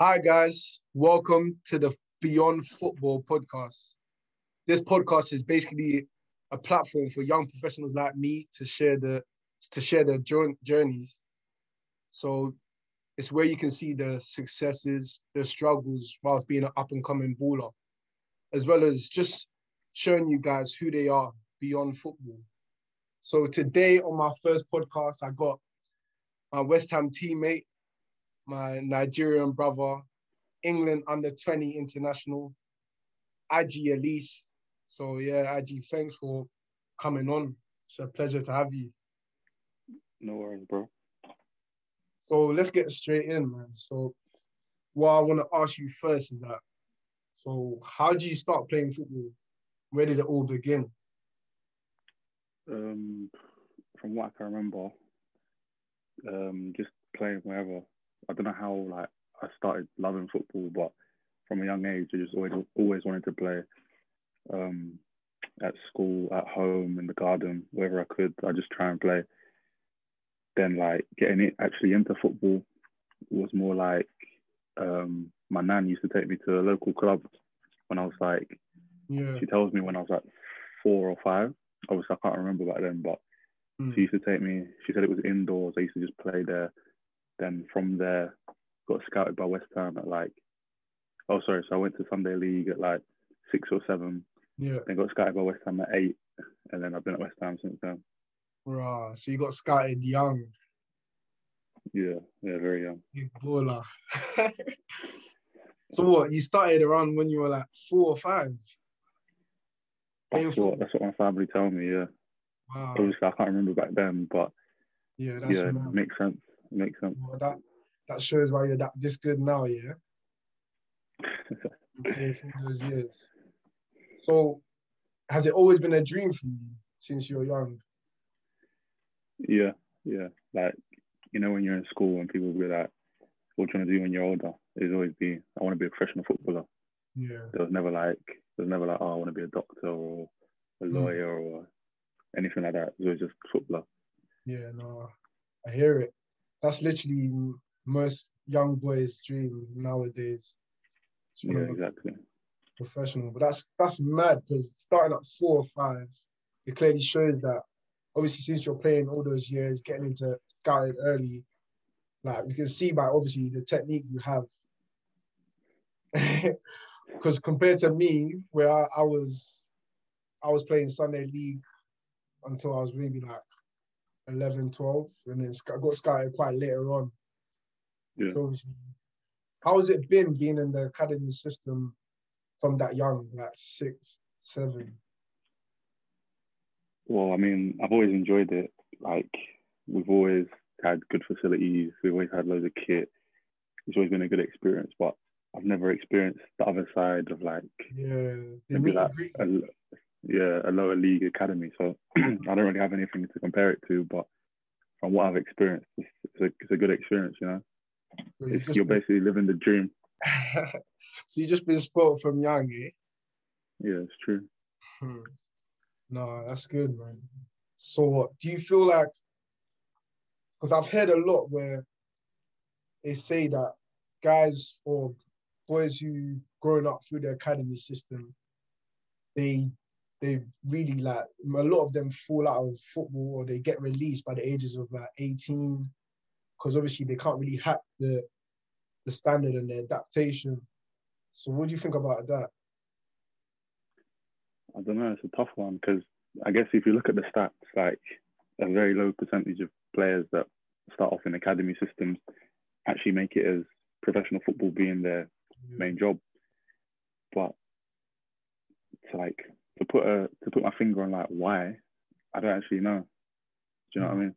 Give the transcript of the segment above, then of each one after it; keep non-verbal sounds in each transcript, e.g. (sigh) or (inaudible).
Hi, guys. Welcome to the Beyond Football podcast. This podcast is basically a platform for young professionals like me to share the to share their journeys. So it's where you can see the successes, the struggles whilst being an up and coming baller, as well as just showing you guys who they are beyond football. So today on my first podcast, I got my West Ham teammate, my Nigerian brother, England under 20 international, Aji Alese. So yeah, Aji, thanks for coming on. It's a pleasure to have you. No worries, bro. So let's get straight in, man. So what I want to ask you first is that, so how did you start playing football? Where did it all begin? Um, from what I can remember, um, just playing wherever. I don't know how like I started loving football, but from a young age, I just always always wanted to play. Um, at school, at home, in the garden, wherever I could, I just try and play. Then like getting it actually into football was more like um, my nan used to take me to a local club when I was like, yeah. she tells me when I was like four or five. Obviously, I can't remember back then, but mm. she used to take me. She said it was indoors. I used to just play there. Then from there, got scouted by West Ham at like, oh sorry, so I went to Sunday League at like six or seven. Yeah. Then got scouted by West Ham at eight, and then I've been at West Ham since then. Right. So you got scouted young. Yeah, yeah, very young. Big baller. (laughs) so what? You started around when you were like four or five. That's what, that's what my family told me. Yeah. Wow. Obviously, I can't remember back then, but yeah, yeah, makes sense. Makes sense. Well, that that shows why you're that this good now. Yeah. (laughs) okay, those years. So, has it always been a dream for you since you were young? Yeah, yeah. Like, you know, when you're in school and people be like, what do you want to do when you're older? It's always be, I want to be a professional footballer. Yeah. There was never like, there was never like, oh, I want to be a doctor or a hmm. lawyer mm. or anything like that. It was just footballer. Yeah, no, I hear it. That's literally most young boys' dream nowadays. Yeah, exactly. Professional, but that's that's mad because starting at four or five, it clearly shows that obviously since you're playing all those years, getting into scouting early, like you can see by obviously the technique you have. (laughs) Because compared to me, where I, I, was, I was playing Sunday league until I was maybe like 11, 12, and then got scouted quite later on. Yeah. So obviously, how has it been being in the academy system from that young, like six, seven? Well, I mean, I've always enjoyed it. Like we've always had good facilities. We've always had loads of kit. It's always been a good experience, but I've never experienced the other side of like yeah, maybe like a, yeah a lower league academy. So (clears throat) I don't really have anything to compare it to. But from what I've experienced, it's, it's, a, it's a good experience. You know, so you're been... basically living the dream. (laughs) so you've just been spoiled from young, eh? Yeah, it's true. Hmm. No, that's good, man. So what do you feel like? Because I've heard a lot where they say that guys or boys who've grown up through the academy system, they they really like a lot of them fall out of football or they get released by the ages of like 18 because obviously they can't really hack the the standard and the adaptation. So what do you think about that? I don't know. It's a tough one because I guess if you look at the stats, like a very low percentage of players that start off in academy systems actually make it as professional football being their yeah. main job. But to like to put a to put my finger on like why, I don't actually know. Do you know what I mean?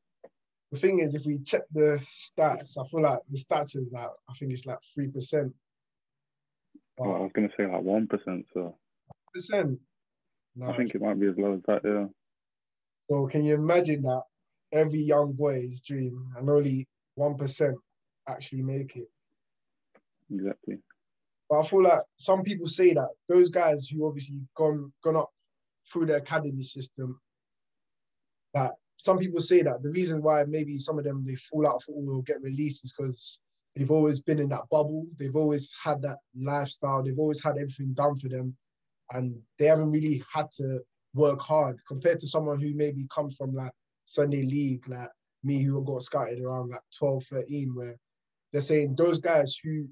The thing is, if we check the stats, I feel like the stats is like I think it's like three percent. Well, I was gonna say like one percent. So percent. No, I think it might be as low as that, yeah. So can you imagine that every young boy's dream and only one percent actually make it? Exactly. But I feel like some people say that those guys who obviously gone gone up through the academy system, that some people say that the reason why maybe some of them they fall out of football or get released is because they've always been in that bubble. They've always had that lifestyle. They've always had everything done for them, and they haven't really had to work hard compared to someone who maybe comes from like Sunday league, like me, who got scouted around like 12, 13, where they're saying those guys who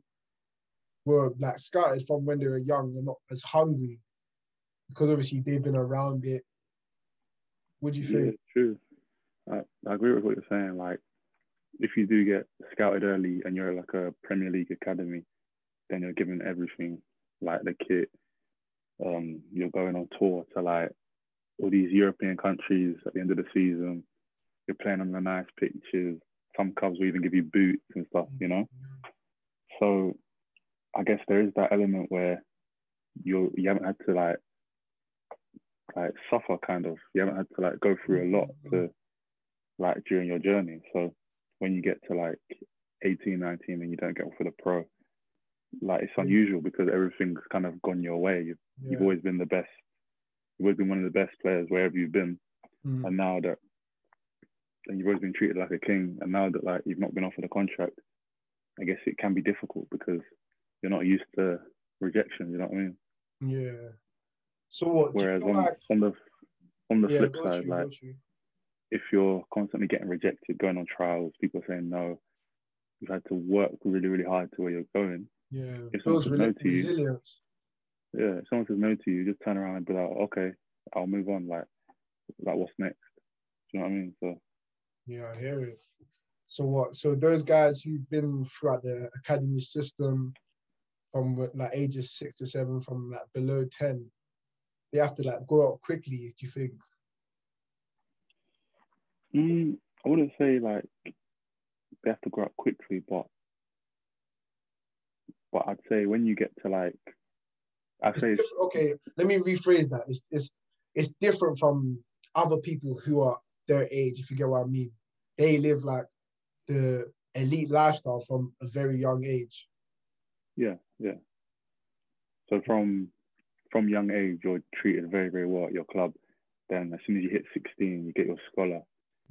were like scouted from when they were young are not as hungry because obviously they've been around it. What do you Yeah, think? true. I, I agree with what you're saying. Like, if you do get scouted early and you're like a Premier League academy, then you're given everything, like the kit. Um, you're going on tour to like all these European countries at the end of the season. You're playing on the nice pitches. Some clubs will even give you boots and stuff, you know. So, I guess there is that element where you you haven't had to like like suffer kind of. You haven't had to like go through a lot to like during your journey. So when you get to like 18, 19 and you don't get off with a pro, like it's unusual because everything's kind of gone your way. You've, Yeah. you've always been the best. You've always been one of the best players wherever you've been. Mm. And now that and you've always been treated like a king, and now that like you've not been offered a contract, I guess it can be difficult because you're not used to rejection. You know what I mean? Yeah. So what? you Whereas on, like, on the on the yeah, flip side, through, like if you're constantly getting rejected, going on trials, people saying no, you've had to work really, really hard to where you're going. yeah, if someone says no to you- resilience. Yeah, if someone says no to you, just turn around and be like, okay, I'll move on. Like, like what's next? Do you know what I mean? So Yeah, I hear it. So what? So those guys who've been throughout the academy system from like ages six to seven, from like below ten, they have to like grow up quickly. Do you think? mm, I wouldn't say like they have to grow up quickly, but but I'd say when you get to like, I'd say okay, let me rephrase that. It's, it's it's different from other people who are their age, if you get what I mean. They live like the elite lifestyle from a very young age. yeah, yeah. So from from young age, you're treated very, very well at your club. Then as soon as you hit 16, you get your scholar.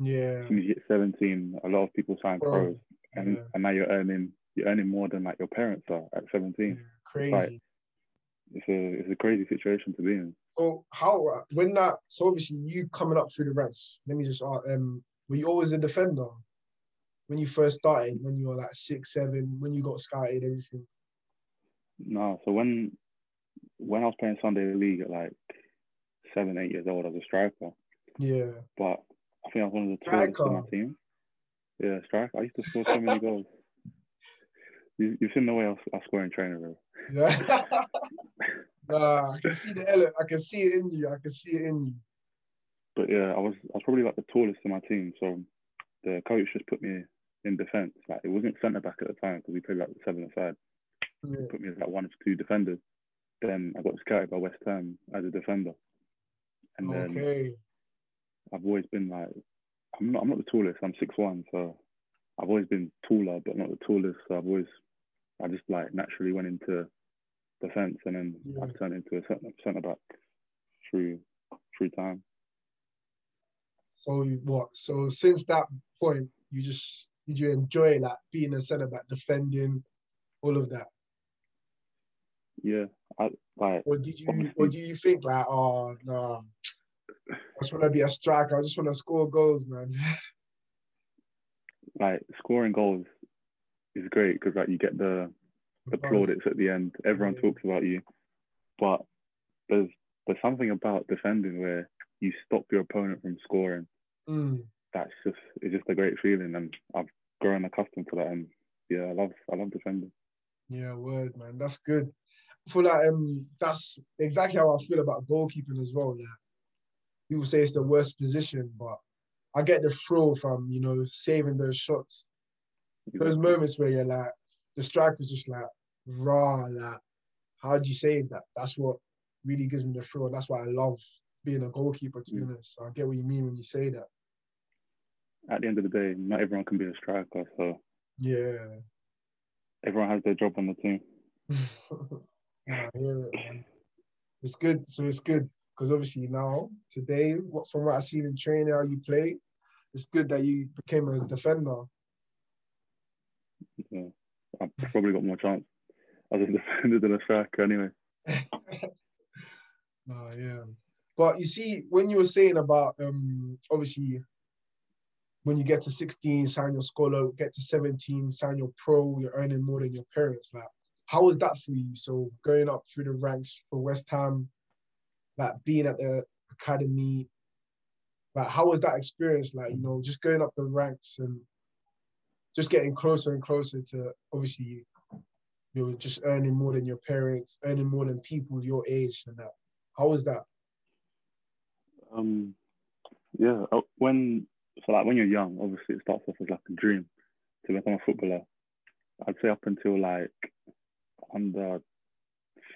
Yeah. as soon as you hit 17, a lot of people sign Bro, pros, and, yeah, and now you're earning you're earning more than like your parents are at yeah, 17. crazy. It's a it's a crazy situation to be in. So how uh, when that so obviously you coming up through the ranks, let me just ask, um were you always a defender? When you first started, when you were like six, seven, when you got scouted, everything. No, so when when I was playing Sunday League at like seven, eight years old, I was a striker, Yeah. but I think I was one of the tallest on my team. Yeah, striker. I used to score so many goals. (laughs) You, you've seen the way I, I score in training, bro. Yeah. (laughs) nah, I can see the ele- I can see it in you. I can see it in you. But yeah, I was I was probably like the tallest in my team, so the coach just put me in defence. Like it wasn't centre back at the time because we played like the seven aside. Yeah. put me as like one of two defenders. Then I got scouted by West Ham as a defender, and then Okay. I've always been like, I'm not I'm not the tallest. I'm six one, so I've always been taller, but not the tallest. So I've always I just like naturally went into defence, and then Yeah. I've turned into a centre, back through through time. So you- what? So since that point, you just did you enjoy like being a centre back, defending, all of that, Yeah, I like or did you, or do you think like, oh no, I just want to be a striker. I just want to score goals, man. (laughs) like scoring goals is great because like you get the the plaudits at the end. Everyone Yeah. talks about you, but there's there's something about defending where you stop your opponent from scoring. Mm. That's just it's just a great feeling, and I've grown accustomed to that. And yeah, I love I love defending. Yeah, word, man. That's good. I feel like um, that's exactly how I feel about goalkeeping as well. Yeah, people say it's the worst position, but I get the thrill from you know saving those shots. Those moments where you're like, the striker's just like, raw, like, how do you save that? That's what really gives me the thrill. That's why I love being a goalkeeper, to be Mm. honest. So I get what you mean when you say that. At the end of the day, not everyone can be a striker, so Yeah. everyone has their job on the team. (laughs) Yeah, I hear it, man. It's good. So it's good because obviously now, today, what from what I've seen in training, how you play, it's good that you became a defender. Yeah. I've probably got more chance as a (laughs) defender than a striker anyway. (laughs) no, yeah. But you see, when you were saying about um obviously when you get to 16, sign your scholar, get to 17, sign your pro, you're earning more than your parents. Like, how was that for you? So going up through the ranks for West Ham, like being at the academy, like how was that experience? Like, you know, just going up the ranks and just getting closer and closer to obviously you're just earning more than your parents, earning more than people your age and that. How was that? Um, yeah, uh, when so like when you're young, obviously it starts off as like a dream to become a footballer. I'd say up until like under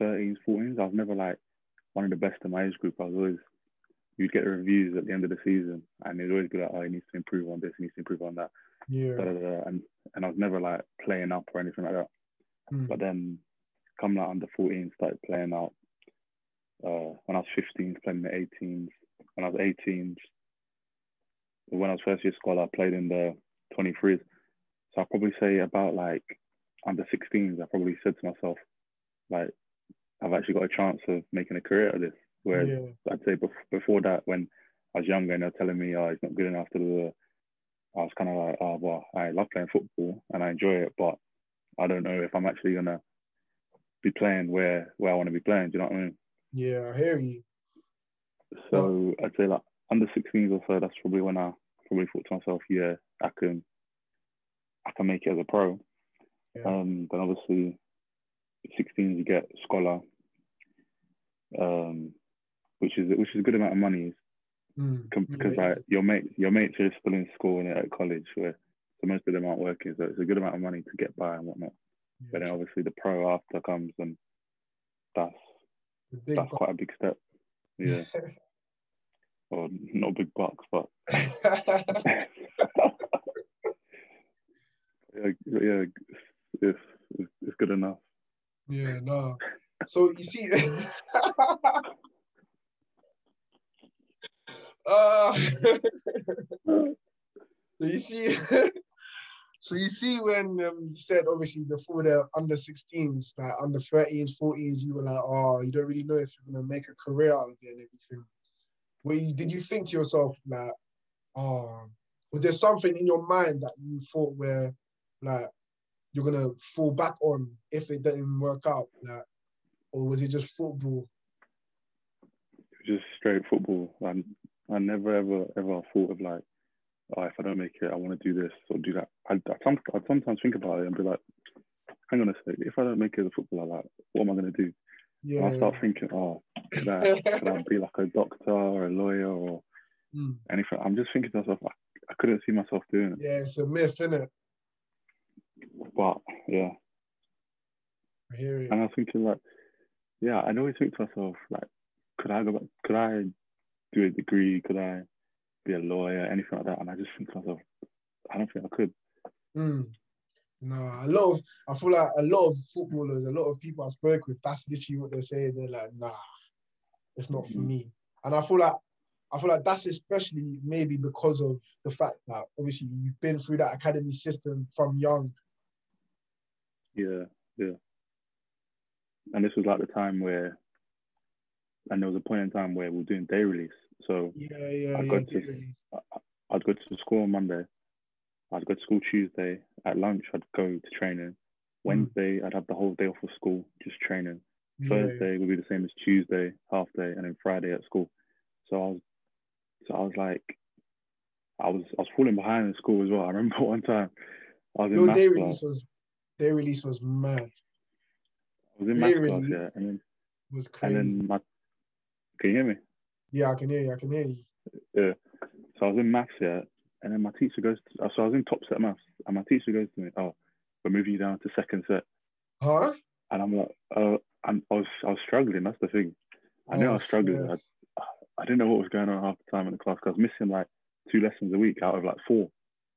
13s, 14s, I was never like one of the best in my age group. I was always you'd get reviews at the end of the season, and it'd always be like, "Oh, he needs to improve on this, he needs to improve on that." Yeah. And and I was never like playing up or anything like that. Mm. But then, come like under 14, started playing out. Uh, when I was 15, playing the 18s. When I was 18, when I was first year scholar, I played in the 23s. So I'd probably say about like under 16s, I probably said to myself, like, I've actually got a chance of making a career out of this. Whereas yeah. I'd say bef- before that, when I was younger and they're telling me, oh, he's not good enough to the, I was kind of like, oh, well, I love playing football and I enjoy it, but I don't know if I'm actually gonna be playing where where I want to be playing. Do you know what I mean? Yeah, I hear you. So I'd say like under 16s or so, that's probably when I probably thought to myself, yeah, I can I can make it as a pro. Yeah. Um, then obviously 16s you get scholar, um, which is which is a good amount of money Mm. because Yeah, like your mate your mates are still in school and at college where so most of them aren't working, so it's a good amount of money to get by and whatnot. yeah. But then obviously the pro after comes and that's that's quite a big step. Yeah. (laughs) or not big bucks, but (laughs) (laughs) yeah, yeah, it's, it's, it's good enough. yeah, no. So you see, (laughs) uh, (laughs) so you see, (laughs) so you see when um, you said obviously before the under 16s, like under 13s, 14s, you were like, oh, you don't really know if you're gonna make a career out of it and everything. Were you, did you think to yourself like, oh, was there something in your mind that you thought where like you're gonna fall back on if it didn't work out, like, or was it just football? Just straight football. I, I never ever ever thought of like, oh, if I don't make it, I want to do this or do that. I I sometimes think about it and be like, hang on a sec, if I don't make it as a footballer, like, what am I gonna do? Yeah. And I start thinking, oh, could I, could I be like a doctor or a lawyer or (laughs) Mm. anything? I'm just thinking to myself, I, I couldn't see myself doing it. Yeah, it's a myth, isn't it? But yeah, I hear it. and I was thinking like, yeah, I'd always think to myself like, could I go back? Could I do a degree? Could I be a lawyer? Anything like that? And I just think to myself, I don't think I could. Mm. No, a lot of I feel like a lot of footballers, a lot of people I spoke with, that's literally what they're saying. They're like, nah, it's not for Mhm. me. And I feel like I feel like that's especially maybe because of the fact that obviously you've been through that academy system from young. Yeah, yeah. And this was like the time where, and there was a point in time where we were doing day release. So Yeah, yeah, I yeah. got to-. I'd go to school on Monday. I'd go to school Tuesday. At lunch, I'd go to training. Hmm. Wednesday, I'd have the whole day off of school, just training. Thursday would be the same as Tuesday, half day, and then Friday at school. So I was, so I was like, I was, I was falling behind in school as well. I remember (laughs) one time I was in Your maths day class. release was day release was mad. I was maths release yeah, and then It was and crazy. then my, can you hear me? yeah, I can hear you. I can hear you. Yeah. So I was in maths, yeah, and then my teacher goes. To, so I was in top set maths, and my teacher goes to me, "Oh, we're moving you down to second set," Huh? and I'm like, "Uh," and I was I was struggling. That's the thing. I knew I Oh, was struggling. I, yes. I didn't know what was going on half the time in the class because I was missing like two lessons a week out of like four.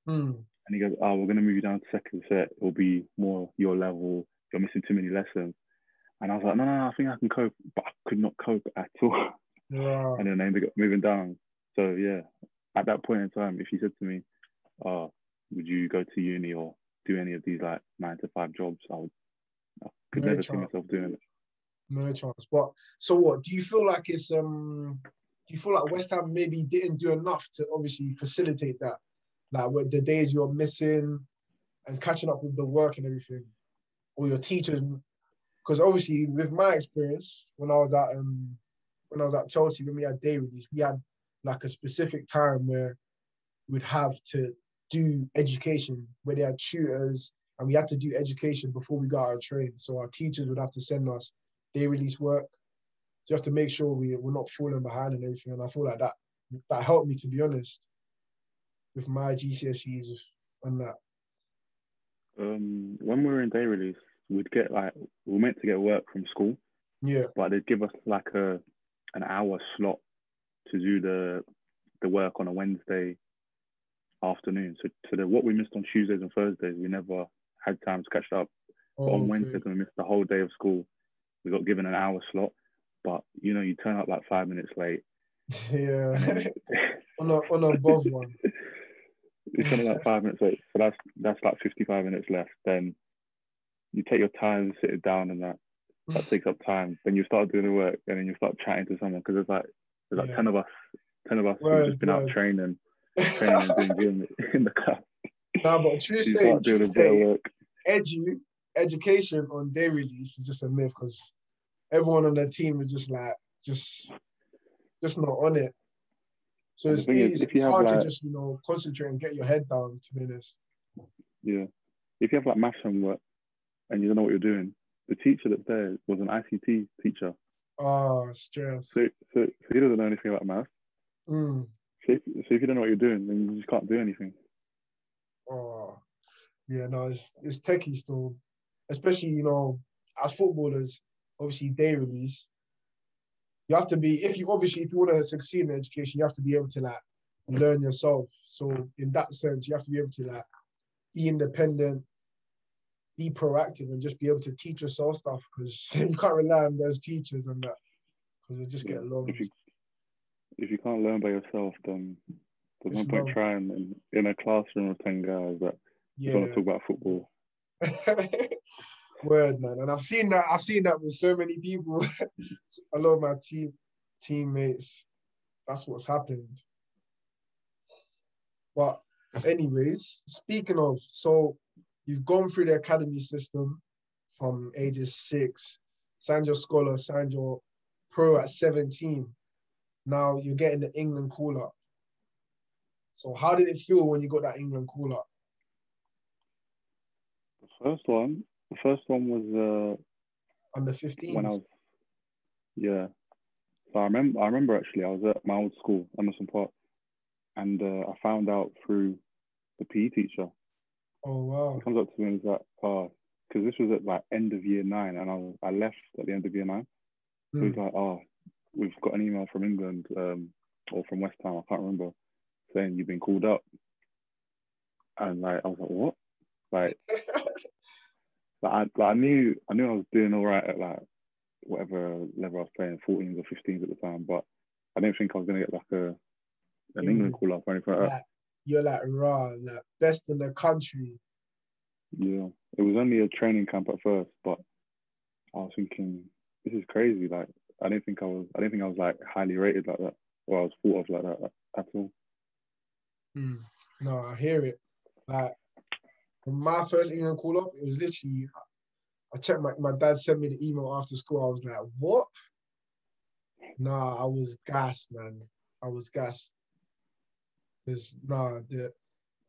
Hmm. And he goes, "Oh, we're gonna move you down to second set. It'll be more your level. You're missing too many lessons." And I was like, "No, no, no. I think I can cope," but I could not cope at all. Wow. and then they ended up moving down. So yeah, at that point in time, if you said to me, "Oh, would you go to uni or do any of these like nine to five jobs. I would I could No never see myself doing it. No chance. But so what? Do you feel like it's um? Do you feel like West Ham maybe didn't do enough to obviously facilitate that, like the days you're missing, and catching up with the work and everything, or your teachers? Because obviously, with my experience, when I was at um, when I was at Chelsea, when we had day release, we had like a specific time where we'd have to do education, where they had tutors, and we had to do education before we got our train. So our teachers would have to send us day release work. So you have to make sure we, we're not falling behind and everything. And I feel like that that helped me to be honest with my GCSEs and that. Um, when we were in day release, we'd get like we were meant to get work from school, Yeah. but they'd give us like a an hour slot to do the the work on a Wednesday afternoon. So so the, what we missed on Tuesdays and Thursdays, we never had time to catch up. But on Okay. Wednesdays, we missed the whole day of school, we got given an hour slot. But you know, you turn up like five minutes late. (laughs) Yeah. (laughs) On a on a above one. You only like five minutes late. So that's that's like fifty-five minutes left. Then you take your time, sit it down, and that that takes up time. Then you start doing the work, and then you start chatting to someone because there's like there's like Yeah. ten of us, ten of us who've just been out training, (laughs) training and doing in the club. nah, but true You say, true doing a bit of say, work. edu education on day release is just a myth because everyone on the team is just like just just not on it. So it's, thing is, it's, if it's have, hard like- to just you know concentrate and get your head down. To be honest, Yeah. If you have like math homework and you don't know what you're doing, the teacher that's there was an ICT teacher. oh stress. So, so, so he doesn't know anything about math. Mm. So if, so if you don't know what you're doing, then you just can't do anything. Oh, yeah, no, it's it's techie still, especially you know as footballers. Obviously, day release. You have to be if you obviously if you want to succeed in education, you have to be able to like learn yourself. So in that sense, you have to be able to like be independent, be proactive, and just be able to teach yourself stuff because (laughs) you can't rely on those teachers and that because we just get Yeah. along. If you if you can't learn by yourself, then there's It's no point trying in, in a classroom of ten guys that Yeah. want to talk about football. (laughs) Word, man. And I've seen that. I've seen that with so many people. (laughs) a lot of my team teammates. That's what's happened. But anyways, speaking of, so you've gone through the academy system from ages six, signed your scholar, signed your pro at 17. Now you're getting the England call up. So how did it feel when you got that England call up? The first one, the first one was uh, Under uh, 15? when I was yeah. So I remember I remember actually I was at my old school, Emerson Park, and uh, I found out through the PE teacher. Oh wow. He comes up to me and he's like, "Oh, because this was at like end of year nine, and I was I left at the end of year nine. So Hmm. he's like, oh, we've got an email from England um, or from West Ham, I can't remember, saying you've been called up. And like I was like, what? Like, (laughs) like, I, like I knew I knew I was doing all right at like whatever level I was playing, 14s or 15s at the time, but I didn't think I was gonna get like a an Mm. England call up or anything like that. you're like raw, like best in the country. Yeah, it was only a training camp at first, but I was thinking this is crazy. Like I didn't think I was I didn't think I was like highly rated like that, or I was thought of like that at all. Mm. No, I hear it. Like my first England call up, it was literally I checked my my dad sent me the email after school. I was like, what? Nah, I was gassed, man. I was gassed. There's nah the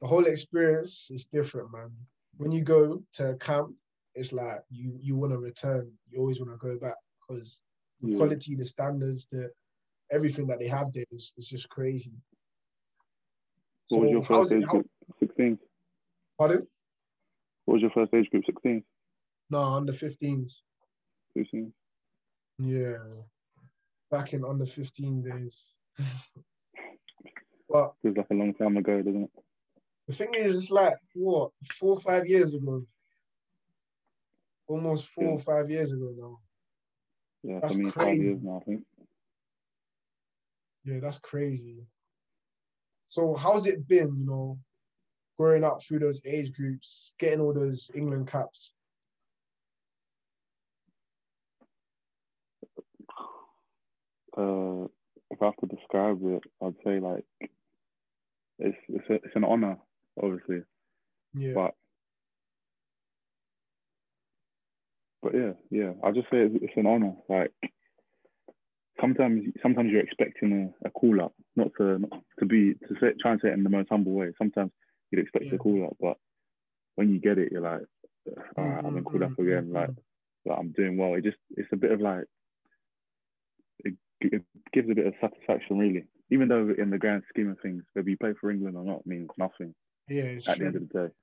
the whole experience is different, man. When you go to camp, it's like you you want to return. You always want to go back because the Yeah. quality, the standards, the everything that they have there is, is just crazy. What was your first age 16. Pardon? What was your first age group? 16. No, under 15s. 16. Yeah. Back in under 15 days. (laughs) but Feels like a long time ago, doesn't it? the thing is, it's like, what, four or five years ago? Almost four or five years ago now. Yeah, That's for me, five crazy. years now. I think. Yeah, that's crazy. So how's it been, you know, growing up through those age groups, getting all those England caps? Uh, if I have to describe it, I'd say like it's it's a, it's an honor, obviously, Yeah. but but yeah, yeah. I just say it's, it's an honor. Like sometimes sometimes you're expecting a, a call up, not to not to be to say try and say it in the most humble way. Sometimes you'd expect Yeah. a call up, but when you get it, you're like, all right, I've been called up mm, again. mm, Like, like I'm doing well. It just it's a bit of like it, it gives a bit of satisfaction, really. Even though in the grand scheme of things, whether you play for England or not means nothing yeah, it's at the end of the day.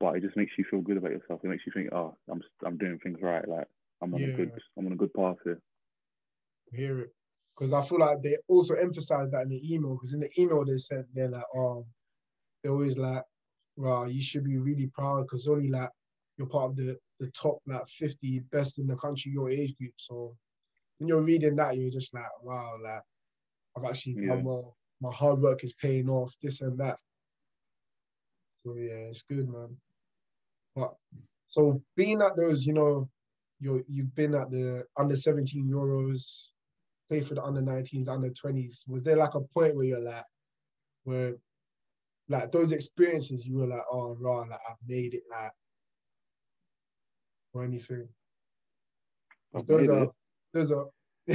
But it just makes you feel good about yourself. It makes you think, oh, I'm I'm doing things right. Like I'm on a good I'm on a good path here. hear it because I feel like they also emphasize that in the email because in the email they said they're like, oh, they're always like, "Wow, you should be really proud because only like you're part of the the top like 50 best in the country, your age group. So when you're reading that, you're just like, wow, like I've actually Yeah. well. My hard work is paying off, this and that. So yeah, it's good, man. But so being at those, you know, you you've been at the under 17 Euros, played for the under 19s, under 20s. Was there like a point where you're like, where like those experiences, you were like, oh, raw, like I've made it, like, or anything. I've Those are those are, (laughs)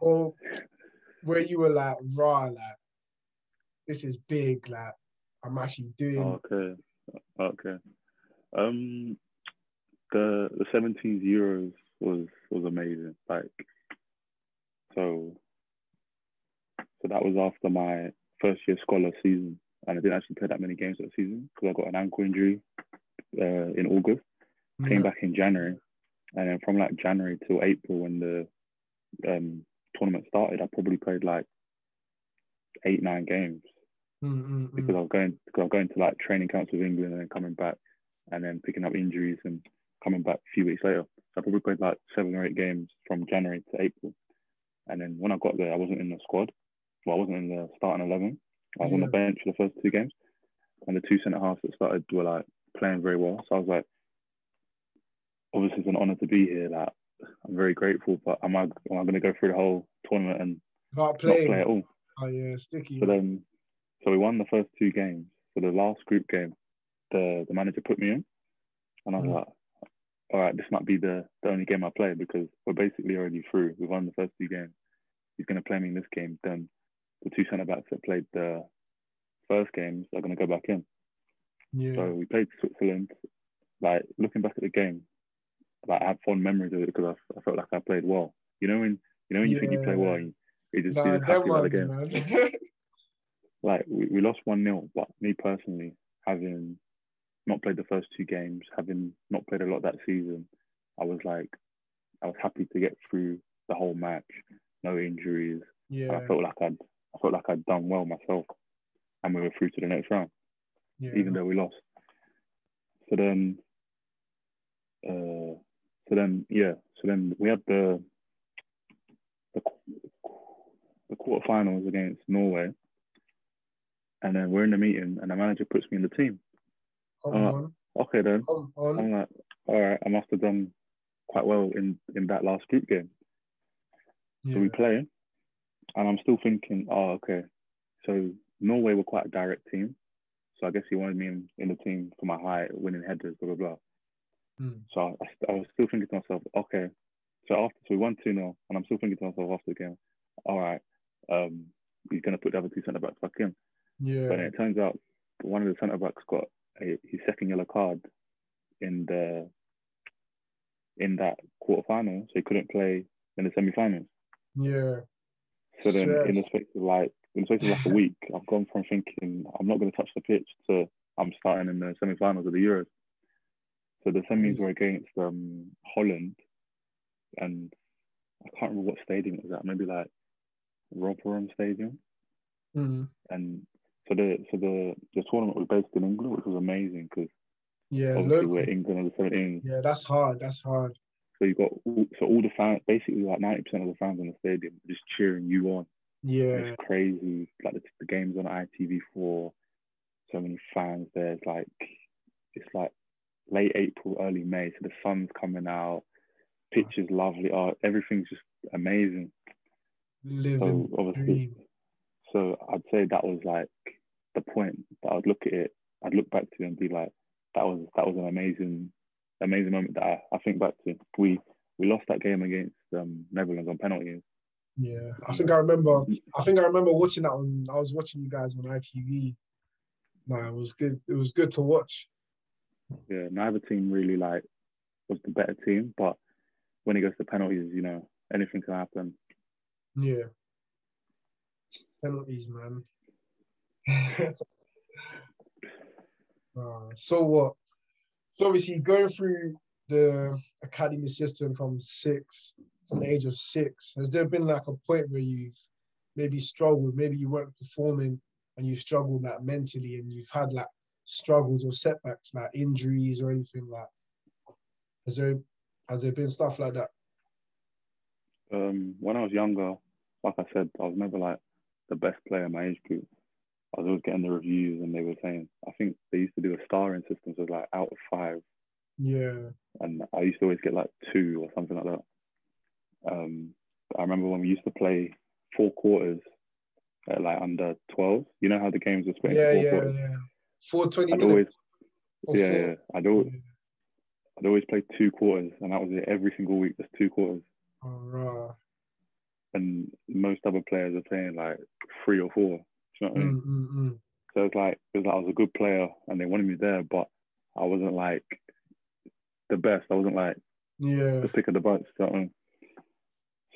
or where you were like, raw, like, this is big, like, I'm actually doing. Okay, okay. Um, the the 17 Euros was was amazing. Like, so so that was after my first year scholar season, and I didn't actually play that many games that season because I got an ankle injury uh, in August. Came back in January, and then from like January till April when the um, tournament started, I probably played like eight nine games Mm, mm, mm. because I was going because I was going to like training camps with England and then coming back and then picking up injuries and coming back a few weeks later. So I probably played like seven or eight games from January to April. And then when I got there, I wasn't in the squad. Well, I wasn't in the starting eleven. I was on the bench for the first two games, and the two centre halves that started were like playing very well. So I was like, obviously it's an honour to be here. Like I'm very grateful, but am I am I going to go through the whole tournament and About not play at all? Oh yeah, sticky. So then, so we won the first two games. For the last group game, the the manager put me in, and I was Mm. like, all right, this might be the, the only game I play because we're basically already through. We've won the first two games. He's going to play me in this game. Then the two centre backs that played the first games are going to go back in. yeah. So we played Switzerland. Like looking back at the game, like I have fond memories of it because I, I felt like I played well. You know when you know when you think you play well, you, you just Nah, just happy about the game. (laughs) like we, we lost one 0 but me personally, having not played the first two games, having not played a lot that season, I was like, I was happy to get through the whole match, no injuries. Yeah, I felt like I'd, I felt like I'd done well myself, and we were through to the next round, yeah. even though we lost. So then, uh, so then, yeah, so then we had the the, the quarterfinals against Norway, and then we're in the meeting, and the manager puts me in the team. Uh, on, Okay, then on. I'm like, all right, I must have done quite well in in that last group game. So we play, and I'm still thinking, oh, okay. So Norway were quite a direct team, so I guess he wanted me in, in the team for my height, winning headers, blah blah blah. Mm. So I, I, was still thinking to myself, okay. So after so we won two 0 and I'm still thinking to myself after the game, all right, um, he's gonna put the other two centre backs back in. Yeah. But then it turns out one of the centre backs got a, his second yellow card in the in that quarter final, so he couldn't play in the semi finals. yeah. So then, in the Stress. space of like in the space of like a week, (laughs) I've gone from thinking I'm not going to touch the pitch to I'm starting in the semi finals of the Euros. So the semis were against um, Holland, and I can't remember what stadium it was at. Maybe like Rotherham Stadium. Mm. And so the so the the tournament was based in England, which was amazing because Yeah, obviously local. we're England under 17. Yeah, that's hard. That's hard. So you've got all, so all the fans, basically like 90% of the fans in the stadium just cheering you on. Yeah, It's crazy. Like the, the game's on ITV4. So so many fans There's like it's like late April, early May, so the sun's coming out, pitch is lovely, art, everything's just amazing. Living So obviously, dream. so I'd say that was like the point that I'd look at it, I'd look back to and be like, that was that was an amazing, amazing moment that I, I think back to. We we lost that game against um, Netherlands on penalties. Yeah, I think I remember. I think I remember watching that when I was watching you guys on ITV. No, it was good. It was good to watch. Yeah, neither team really like was the better team, but when it goes to penalties, you know, anything can happen. Yeah. Penalties, man. (laughs) Uh, so what? So obviously going through the academy system from six, from the age of six, has there been like a point where you've maybe struggled, maybe you weren't performing and you struggled like mentally and you've had like struggles or setbacks, like injuries or anything like has there has there been stuff like that? Um, when I was younger, like I said, I was never like the best player in my age group. I was always getting the reviews, and they were saying, I think they used to do a starring system, so it was like out of five, Yeah. and I used to always get like two or something like that. Um, I remember when we used to play four quarters at like under 12. You know how the games were split Yeah, four yeah, quarters? yeah. Four twenty I'd minutes. always, yeah, yeah, I'd always, I'd always play two quarters, and that was it every single week, just two quarters. Oh, right. And most other players are playing like three or four. Do you know I mean? Mm, mm, mm. So it's like it was like I was a good player and they wanted me there, but I wasn't like the best. I wasn't like Yeah. the pick of the bunch. You know I mean?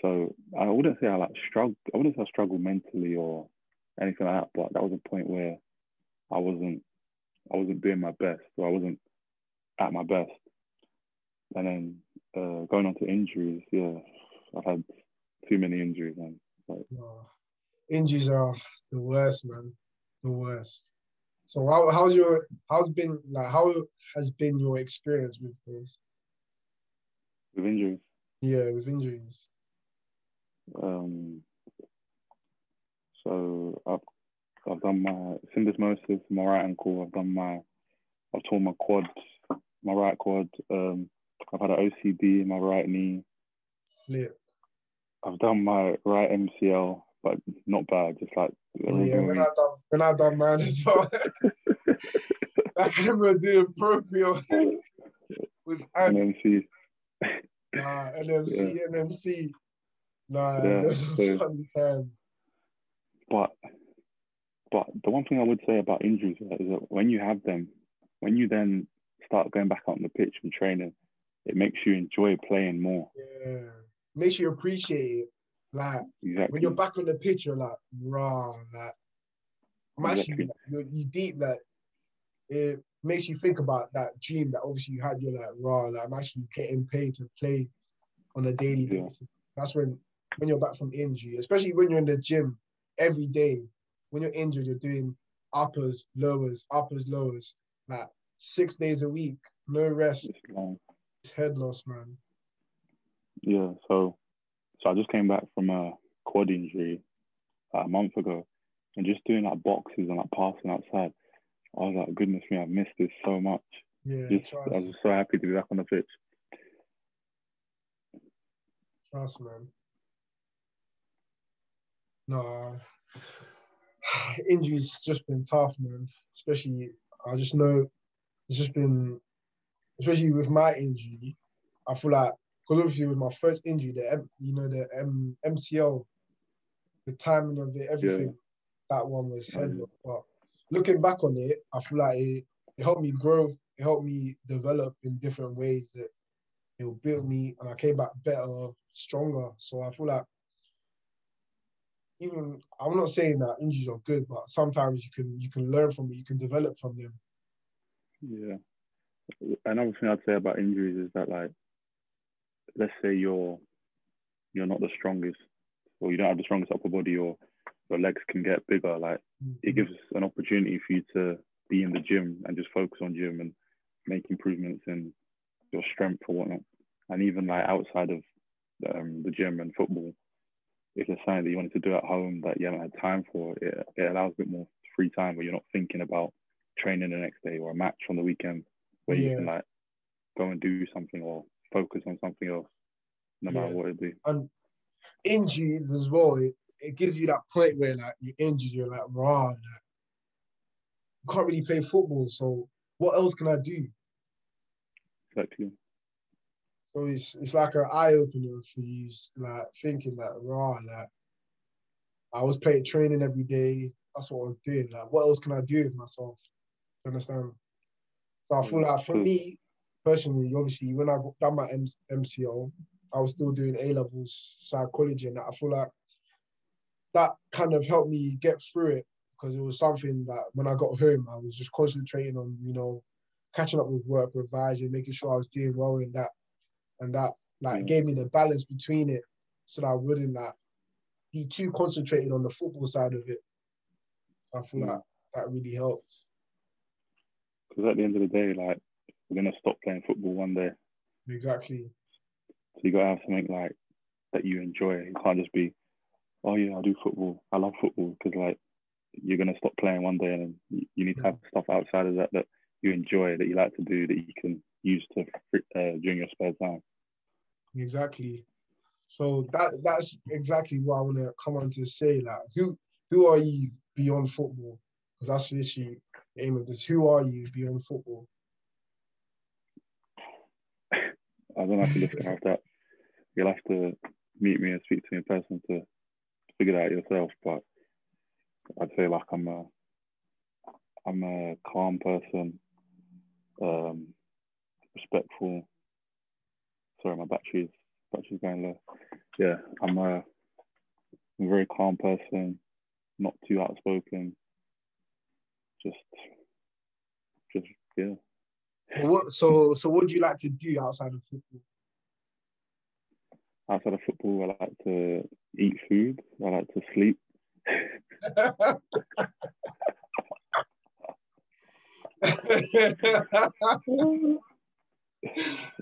So I wouldn't say I like struggled. I wouldn't say I struggled mentally or anything like that. But that was a point where I wasn't. I wasn't doing my best, or I wasn't at my best. And then uh, going on to injuries, yeah, I've had too many injuries, man. Like, Oh, injuries are the worst, man. The worst. So how how's your how's been like how has been your experience with this? with injuries, Yeah, with injuries. um, so I've I've done my syndesmosis, my right ankle. I've done my I've torn my quad, my right quad. Um, I've had an OCD in my right knee. Flip. I've done my right MCL, but not bad. Just like Oh, yeah, when I done when I done mine as well. (laughs) (laughs) I can remember doing proprio (laughs) with Ant, see, nah, NMC, NMC. Nah, Yeah, those are so- funny times. but but the one thing I would say about injuries is that when you have them, when you then start going back out on the pitch and training, it makes you enjoy playing more. Yeah. Makes you appreciate it. Like Exactly. when you're back on the pitch, you're like, raw, like I'm actually Exactly. like, you're, deep that it makes you think about that dream that obviously you had. You're like, raw, like I'm actually getting paid to play on a daily Yeah. basis. That's when when you're back from injury, especially when you're in the gym every day. When you're injured, you're doing uppers, lowers, uppers, lowers, like six days a week, no rest. It's head loss, man. Yeah, so so I just came back from a quad injury like, a month ago, and just doing like boxes and like passing outside. I was like, goodness me, I've missed this so much. Yeah, Just, I was so happy to be back on the pitch. trust, man. No, (sighs) injuries just been tough, man. Especially, I just know it's just been, especially with my injury. I feel like because obviously with my first injury, the you know the M, MCL, the timing of it, everything, that one was Oh, headlock. But looking back on it, I feel like it, it helped me grow. It helped me develop in different ways that it built me, and I came back better, stronger. So I feel like even I'm not saying that injuries are good, but sometimes you can you can learn from it, you can develop from them. Yeah. Another thing I'd say about injuries is that like, let's say you're you're not the strongest, or you don't have the strongest upper body, or your legs can get bigger. Like it gives an opportunity for you to be in the gym and just focus on gym and make improvements in your strength or whatnot. And even like outside of um, the gym and football, if there's something that you wanted to do at home that you haven't had time for, it, it allows a bit more free time where you're not thinking about training the next day or a match on the weekend where Yeah. you can like go and do something or focus on something else, no matter Yeah. what it be. and injuries as well. It, it gives you that point where like you're injured, you're like, raw, like, you can't really play football. So what else can I do? Exactly. So it's it's like an eye opener for you, like thinking like, raw, like I was playing training every day. That's what I was doing. Like, what else can I do with myself? You understand? So I feel like for me personally, obviously, when I got done my M- MCL, I was still doing A levels psychology, and that. I feel like that kind of helped me get through it because it was something that when I got home, I was just concentrating on, you know, catching up with work, revising, making sure I was doing well in that, and that like Yeah. gave me the balance between it, so that I wouldn't like be too concentrated on the football side of it. I feel like mm. that really helped. Because at the end of the day, like we're gonna stop playing football one day. Exactly. So you gotta have something like that you enjoy. You can't just be, oh yeah, I do football. I love football because like you're gonna stop playing one day, and you- need to have stuff outside of that that you enjoy, that you like to do, that you can use to uh, during your spare time. Exactly. So that that's exactly what I want to come on to say. Like, who who are you beyond football? Because that's literally the aim of this. Who are you beyond football? I don't have to listen out that. You'll have to meet me and speak to me in person to figure that out yourself. But I'd say like I'm a I'm a calm person, um, respectful. Sorry, my battery's battery's going low. Yeah, I'm a, I'm a very calm person, not too outspoken. Just, just yeah. What so so what do you like to do outside of football? Outside of football, I like to eat food. I like to sleep. (laughs)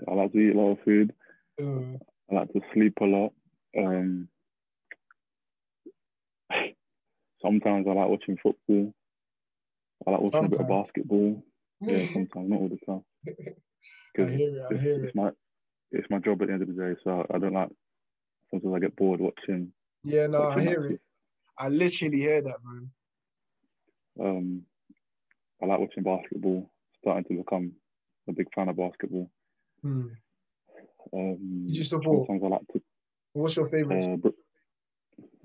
I like to eat a lot of food. Uh, I like to sleep a lot. Um, sometimes I like watching football. I like watching a bit of basketball. Yeah, (laughs) sometimes, not all the time. I hear it. I hear it. my it's my job at the end of the day, so I don't like. Sometimes I get bored watching. Yeah, no, I hear it. I literally hear that, man. Um, I like watching basketball. Starting to become a big fan of basketball. Hmm. Um, you support? Sometimes I like to What's your favorite? uh, Brook,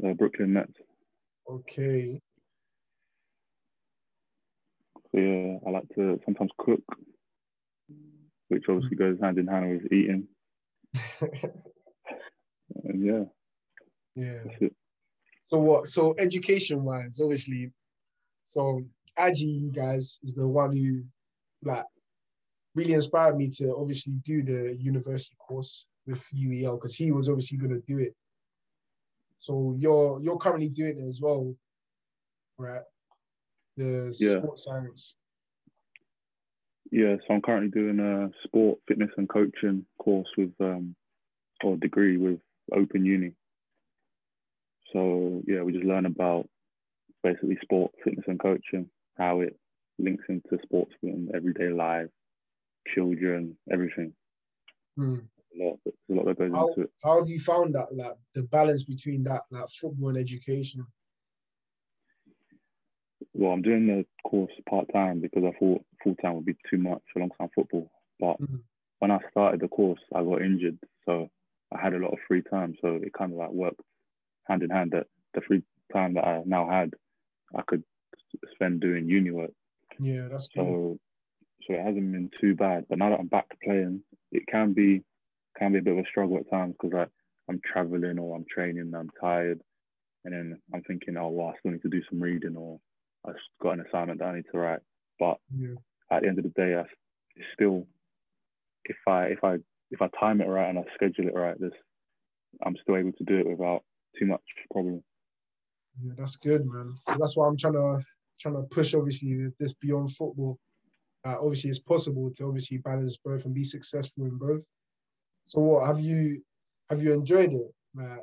uh, Brooklyn Nets. Okay. So yeah, I like to sometimes cook, which obviously goes hand in hand with eating. (laughs) And yeah, yeah. So what? So education wise, obviously, so Aji, you guys, is the one who like really inspired me to obviously do the university course with UEL because he was obviously gonna do it. So you're you're currently doing it as well, right? The Yeah. sports science. Yeah, so I'm currently doing a sport, fitness, and coaching course with, um, or degree with Open Uni. So yeah, we just learn about basically sport, fitness, and coaching, how it links into sports and everyday life, children, everything. Hmm. A lot, a lot that goes How, into it. how have you found that like the balance between that like football and education? Well, I'm doing the course part time because I thought full time would be too much alongside football. But Mhm. when I started the course, I got injured, so I had a lot of free time. So it kind of like worked hand in hand. That the free time that I now had, I could spend doing uni work. Yeah, that's good. So, so it hasn't been too bad. But now that I'm back to playing, it can be can be a bit of a struggle at times because like I'm traveling or I'm training, and I'm tired, and then I'm thinking, oh, well, I still need to do some reading or I've got an assignment that I need to write. But Yeah. at the end of the day, I still if I if I if I time it right and I schedule it right, this I'm still able to do it without too much problem. Yeah, that's good, man. That's why I'm trying to trying to push. Obviously, this beyond football. Uh, obviously, it's possible to obviously balance both and be successful in both. So, what have you have you enjoyed it? Uh,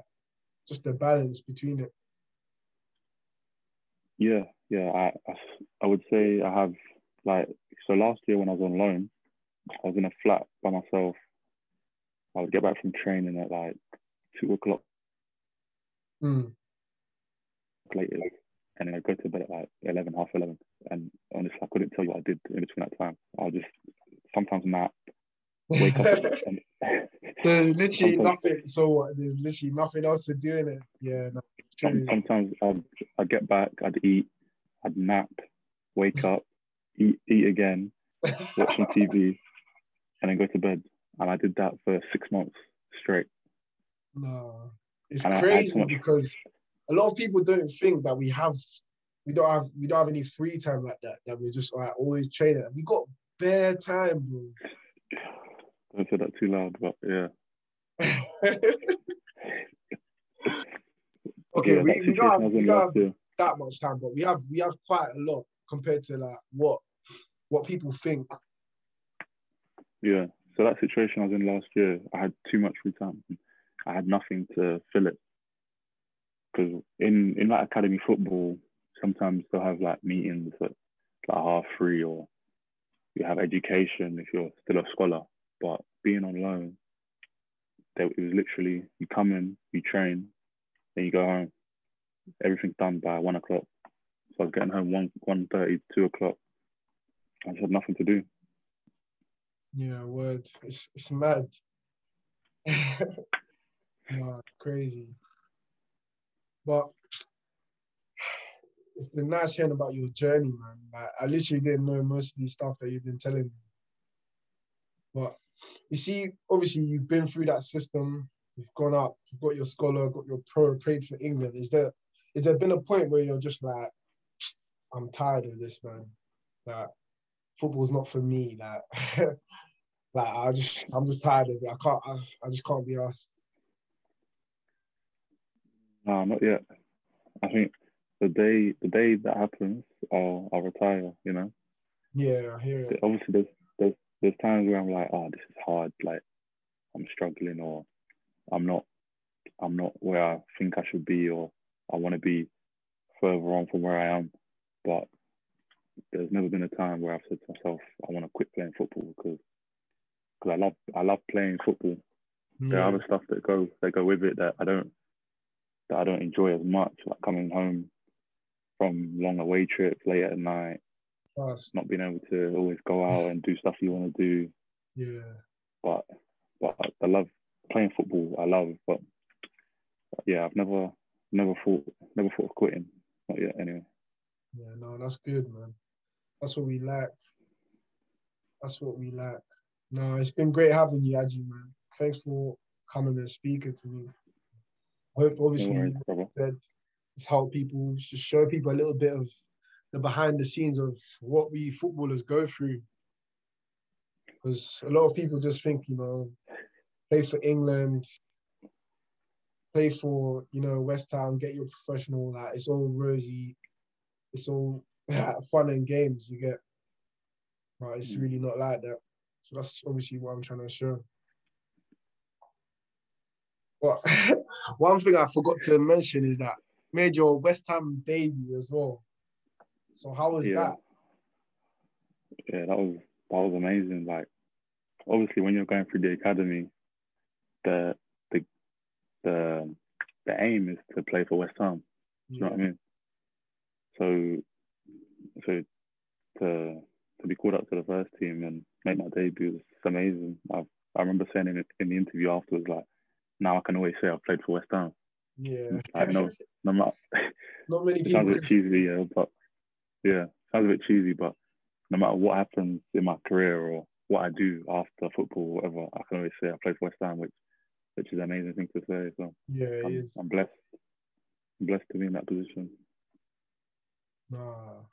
just the balance between it. Yeah, yeah. I, I, I would say I have like so last year when I was on loan, I was in a flat by myself. I would get back from training at like two o'clock Mm. later, and then I'd go to bed at like eleven, half eleven. And honestly, I couldn't tell you what I did in between that time. I'll just sometimes nap, wake up, (laughs) and There's literally (laughs) nothing. So what? There's literally nothing else to do in it. Yeah, no, it's some, true. sometimes I'd I'd get back, I'd eat, I'd nap, wake up, eat eat again, watch some TV, and then go to bed. And I did that for six months straight. No, it's And I- I so crazy much- because a lot of people don't think that we have, we don't have, we don't have any free time like that. That we're just like always training. We got bare time, bro. Don't say that too loud, but yeah. (laughs) okay, yeah, we, we don't have, situation I was we in that much time, but we have we have quite a lot compared to like what what people think. Yeah. So that situation I was in last year, I had too much free time. I had nothing to fill it. Because in in like academy football, sometimes they'll have like meetings at like half three, or you have education if you're still a scholar. But being on loan, there, it was literally you come in, you train, then you go home. Everything's done by one o'clock. So I was getting home one one thirty, two o'clock. I just had nothing to do. Yeah, word. It's it's mad. (laughs) no, crazy. But it's been nice hearing about your journey, man. Like, I literally didn't know most of the stuff that you've been telling me. But you see, obviously you've been through that system. You've gone up. You've got your scholar. Got your pro. Played for England. Is there is there been a point where you're just like, I'm tired of this, man. Like football's not for me. Like, (laughs) like I just I'm just tired of it. I can't. I, I just can't be asked. No, not yet. I think the day the day that happens, I'll I'll retire. You know, Yeah, I hear it. obviously there's there's there's times where I'm like, oh, this is hard. Like I'm struggling, or I'm not I'm not where I think I should be, or I want to be further on from where I am. But there's never been a time where I've said to myself, I want to quit playing football because because I love I love playing football. There are other stuff that go that go with it that I don't that I don't enjoy as much, like coming home from long away trips late at night, fast. not being able to always go out and do stuff you want to do. Yeah, But but I love playing football. I love, but, but yeah, I've never never thought never thought of quitting. Not yet, anyway. yeah. No, that's good, man. That's what we lack. That's what we lack. No, it's been great having you, Aji, man. Thanks for coming and speaking to me. I hope, obviously, brother. that it's help people, just show people a little bit of the behind the scenes of what we footballers go through. Because a lot of people just think, you know, play for England, play for, you know, West Ham, get your professional, like it's all rosy, it's all (laughs) fun and games, you get. But it's Mm. really not like that. So that's obviously what I'm trying to show. But (laughs) one thing I forgot to mention is that made your West Ham debut as well. So how was Yeah. that? Yeah, that was that was amazing. Like obviously when you're going through the academy, the the the aim is to play for West Ham. You know what I mean? So, so to to be called up to the first team and make my debut was amazing. I I remember saying in, in the interview afterwards, like, now I can always say I've played for West Ham. yeah. I know. (laughs) No matter, Not many people. (laughs) sounds a bit cheesy, yeah, but yeah, sounds a bit cheesy, but no matter what happens in my career or what I do after football, or whatever, I can always say I played for West Ham, which which is an amazing thing to say. So yeah, I'm, is. I'm blessed. I'm blessed to be in that position. Nah,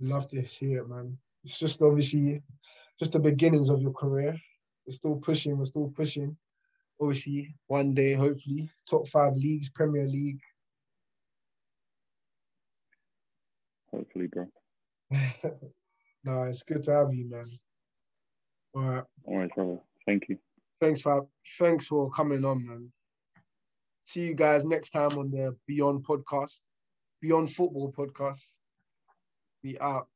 love to see it, man. It's just obviously just the beginnings of your career. We're still pushing. We're still pushing. Obviously, one day, hopefully, top five leagues, Premier League. Hopefully, bro. (laughs) no, it's good to have you, man. All right. All right, brother. Thank you. Thanks for thanks for coming on, man. See you guys next time on the Beyond Podcast, Beyond Football Podcast. Be out.